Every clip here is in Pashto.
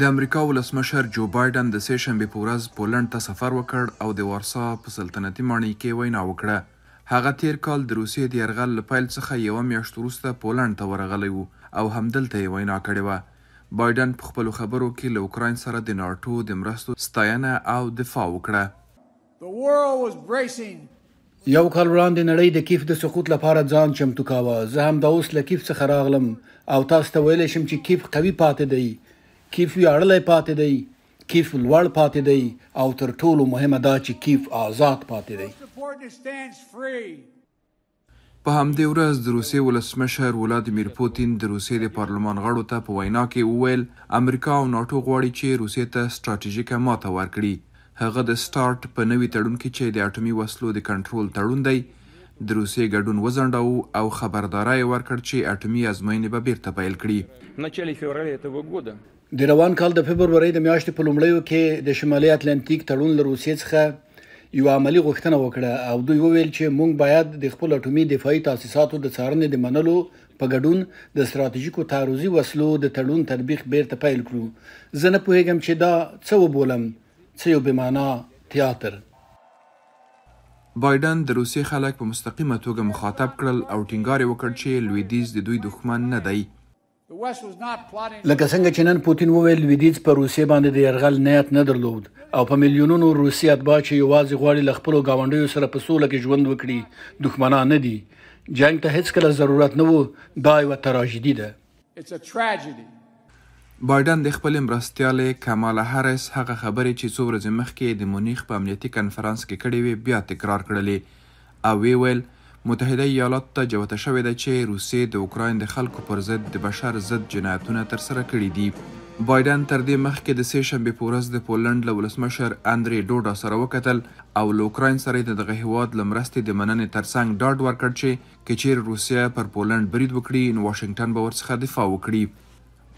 د امریکا ولسمشر جو بایډن د سې شنبې په ورځ پولنډ ته سفر وکړ او د وارسا په سلطنتي ماڼۍ کې وینا وکړه. هغه تېر کال د روسیې د یرغل له پیل څخه یوه میاشت وروسته پولنډ ته ورغلی و او همدلته یې وینا کړې وه. بایډن په خپلو خبرو کې له اوکراین سره د ناټو د مرستو ستاینه او دفاع وکړه. یو کال وړاندې نړۍ د کیف د سقوط لپاره ځان چمتو کاوه زه هم دا اوس له کیف څخه راغلم او تاسو ته ویلی شم چې کیف قوي پاتې دی کیف ویاړلی پاتې دی کیف لوړ پاتې دی او تر ټولو مهمه دا چې کیف آزاد پاتې دی په همدې ورځ د روسیې ولسمشر ولادیمیر پوتین د روسیې د پارلمان غړو ته په وینا کې وویل، امریکا او ناټو غواړي چې روسیې ته ستراتیژیکه ماته ورکړي. هغه د سټارټ په نوي تړون کې چې د اټومي وسلو د کنټرول تړون دی، د روسیې ګډون وځنډاوه او خبرداری یې ورکړ چې اټومي ازموینې به بېرته پیل کړي. د روان کال د فبرورۍ د میاشتې په لومړیو کې د شمالي اتلانتیک تړون له روسیې څخه یو عملی غوښتنه وکړه او دوی وویل چې موږ باید د خپل اټومي دفاعي تاسیساتو د څارنې د منلو په ګډون د ستراتیژیکو تعرضي وسلو د تړون تطبیق بیرته پیل کړو زه نه پوهیږم چې دا څه وبولم څه یو بې معنا تیاتر بایډن د روسیې خلک په مستقیمه توګه مخاطب کړل او ټینګار یې وکړ چې لویدیځ د دوی دښمن نه دی. لکه څنګه چې نن پوتین وویل لویدیځ پر روسیې باندې د يرغل نیت نه درلود او په میلیونونو روسي اتباع چې یوازې غواړي له خپل گاونډیو سره په سوله کې ژوند وکړي دښمنان نه دي جنگ ته هیڅ کله ضرورت نه وو دا یو تراژیدي ده بایډن د خپلې مرستیالې کمالا هریس هغه خبرې چې څو ورځې مخکې یې د مونیخ په امنیتي کنفرانس کې کړې وې بیا تکرار کړلې. او ویې ویل، متحده ایالاتو ته جوته شوې ده چې روسیې د اوکراین د خلکو پر ضد د بشر ضد جنایتونه ترسره کړي دي. بایډن تر دې مخکې د سې شنبې په ورځ د پولنډ له ولسمشر اندرې ډوډا سره وکتل او له اوکراین سره یې د دغه هېواد له مرستې د مننې ترڅنګ ډاډ ورکړ چې که چېرې روسیه پر پولنډ برید وکړي نو واشنګټن به ورڅخه دفاع وکړي.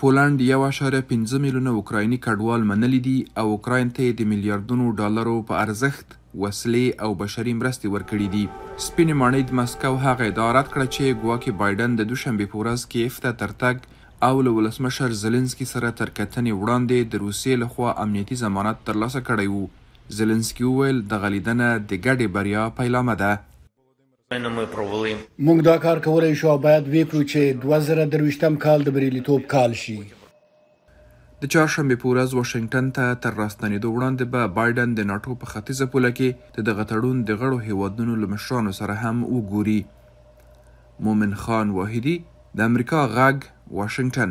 پولنډ یو اعشاریه پنځه میلیونه اوکرایني کډوال منلي دي او اوکراین ته یې د میلیاردونو ډالرو په ارزښت وسلې او بشري مرستې ورکړې دي. سپینې ماڼۍ د مسکو هغه ادعا رد کړه چې ګواکې بایډن د دوشنبې په ورځ کییف ته تر تګ او له ولسمشر زلنسکي سره تر کتنې وړاندې د روسیې له خوا امنیتي ضمانت ترلاسه کړی و. زلنسکي وویل، دغه لیدنه د ګډې بریا پیلامه ده. موږ دا کار کولی شو او باید ویې کړو چې دوه زره درویشتم کال د بریالیتوب کال شي. د چهارشنبې په ورځ واشنګټن ته تر راستنېدو وړاندې به بایډن د ناټو په ختیځه پوله کې د دغه تړون د غړو هېوادنونو له مشرانو سره هم وګوري. مومن خان واحدي، د امریکا غږ، واشنګټن.